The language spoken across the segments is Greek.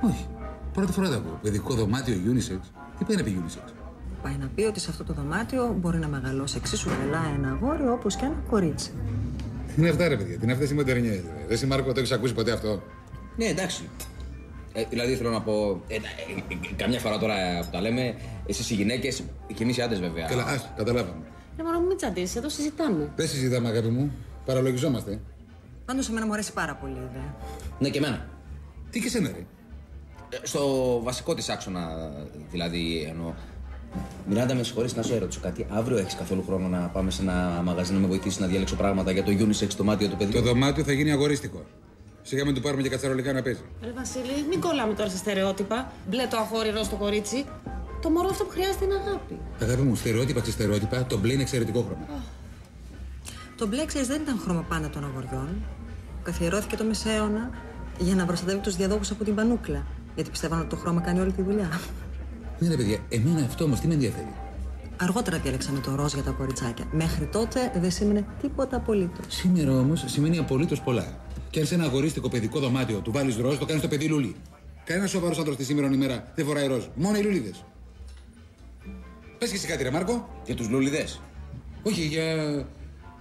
Όχι. Πρώτη φορά τα πω. Παιδικό δωμάτιο unisex. Τι πάει να πει unisex; Πάει να πει ότι σε αυτό το δωμάτιο μπορεί να μεγαλώσει εξίσου καλά ένα αγόρι όπως και ένα κορίτσι. Τι είναι αυτά, ρε παιδιά. Τι είναι αυτέ οι μοντερνιέ. Δεν σε Μάρκο, το έχεις ακούσει ποτέ αυτό; Ναι, εντάξει. Ε, δηλαδή θέλω να πω. Ε, ε, ε, καμιά φορά τώρα που τα λέμε, εσείς οι γυναίκες και εμεί οι άντρες βέβαια. Καλά, άστο, καταλάβαμε. Ρε μωρό μου, μην τσαντήσεις, εδώ συζητάμε. Δεν συζητάμε, αγάπη μου. Παραλογιζόμαστε. Πάντως εμένα μου αρέσει πάρα πολύ η ιδέα. Ναι, και εμένα. Τι και σένα, ρε. Ε, Στο βασικό της άξονα, δηλαδή εννοώ. Μιράντα, με συγχωρείς να σου ρωτήσω κάτι. Αύριο έχεις καθόλου χρόνο να πάμε σε ένα μαγαζί να με βοηθήσει να διαλέξω πράγματα για το unisex δωμάτιο του Το παιδιού. δωμάτιο θα γίνει αγορίστικο. Σιγά μην του πάρουμε και κατσαρολικά να παίζει. Ρε Βασίλη, μην κολλάμε τώρα σε στερεότυπα. Μπλε το αγόρι, ροζ το κορίτσι. Το μωρό αυτό που χρειάζεται είναι αγάπη. Αγάπη μου, στερεότυπα και στερεότυπα, το μπλε είναι εξαιρετικό χρώμα. Το μπλε, ξέρεις, δεν ήταν χρώμα πάντα των αγοριών. Καθιερώθηκε το μεσαίωνα για να προστατεύει τους διαδόχους από την πανούκλα. Γιατί πιστεύαν ότι το χρώμα κάνει όλη τη δουλειά. Ναι, ρε παιδιά, εμένα αυτό όμως τι με ενδιαφέρει; Αργότερα διάλεξαμε το ροζ για τα κοριτσάκια. Μέχρι τότε δεν σήμαινε τίποτα απολύτως. Σήμερα όμως σημαίνει απολύτως πολλά. Και αν σε ένα αγορίστικο παιδικό δωμάτιο του βάλεις ροζ, το κάνεις το παιδί λουλί. Κανένας σοβαρός άντρα τη σήμερα ημέρα δεν φοράει ροζ. Μόνο οι λουλίδες. Πες και εσύ κάτι, ρε Μάρκο. Για τους λουλιδέ. Όχι, για. για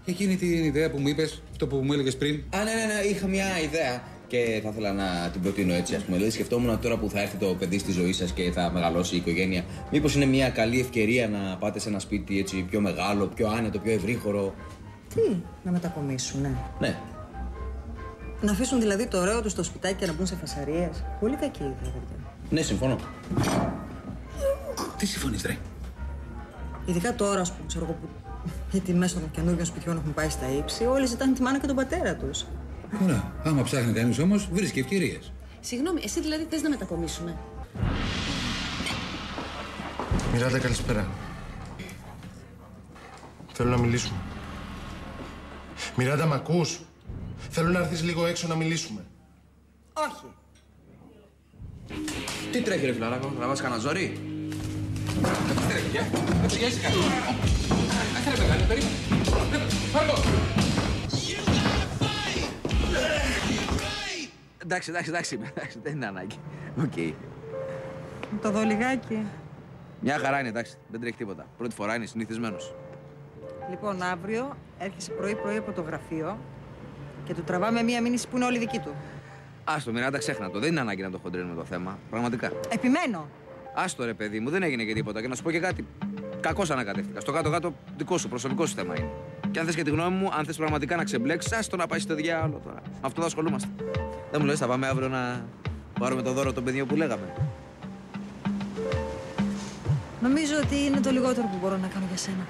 εκείνη την ιδέα που μου είπες, αυτό που μου έλεγες πριν. Α, ναι, ναι, ναι, είχα μια ιδέα και θα ήθελα να την προτείνω έτσι. Α πούμε, δηλαδή, σκεφτόμουν ότι τώρα που θα έρθει το παιδί στη ζωή σας και θα μεγαλώσει η οικογένεια, μήπως είναι μια καλή ευκαιρία να πάτε σε ένα σπίτι έτσι πιο μεγάλο, πιο άνετο, πιο ευρύχωρο; Τι, να μετακομίσουν, ναι. Ναι. Να αφήσουν δηλαδή το ωραίο τους στο σπιτάκι και να μπουν σε φασαρίες. Πολύ κακή ιδέα, παιδιά. Ναι, συμφωνώ. Τι συμφωνείς, ρε; Ειδικά τώρα, ας πούμε, ξέρω εγώ που οι τιμέ των καινούργιων σπιτιών έχουν πάει στα ύψη, όλοι ζητάνε τη μάνα και τον πατέρα τους. Ωραία. Άμα ψάχνει κανείς όμως, βρίσκει ευκαιρίες. Συγγνώμη, εσύ δηλαδή θες να μετακομίσουμε. Μιράντα, καλησπέρα. Θέλω να μιλήσουμε. Μιράντα, μ' ακούς; Θέλω να έρθεις λίγο έξω να μιλήσουμε. Όχι. Τι τρέχει, ρε φιλαράκο, να βάζει κανένα ζόρι. Εντάξει, εντάξει, εντάξει, εντάξει, δεν είναι ανάγκη. Οκ. Το δω λιγάκι. Μια χαρά είναι, εντάξει, δεν τρέχει τίποτα. Πρώτη φορά είναι συνηθισμένος. Λοιπόν, αύριο έρχεσαι πρωί-πρωί από το γραφείο και του τραβάμε μία μήνυση που είναι όλη δική του. Άστο, Μιράντα, ξέχνα το. Δεν είναι ανάγκη να το χοντρένουμε το θέμα. Πραγματικά. Επιμένω. Άστο, ρε παιδί μου, δεν έγινε και τίποτα. Και να σου πω και κάτι. Κακώς ανακατεύτηκα. Στο κάτω-κάτω δικό σου, προσωπικό σου θέμα είναι. Και αν θες και τη γνώμη μου, αν θες πραγματικά να ξεμπλέξεις, άστο να πάει στο διάλογο τώρα. Με αυτό θα ασχολούμαστε. Δεν μου λες, θα πάμε αύριο να πάρουμε το δώρο των παιδιών που λέγαμε. Νομίζω ότι είναι το λιγότερο που μπορώ να κάνω για σένα.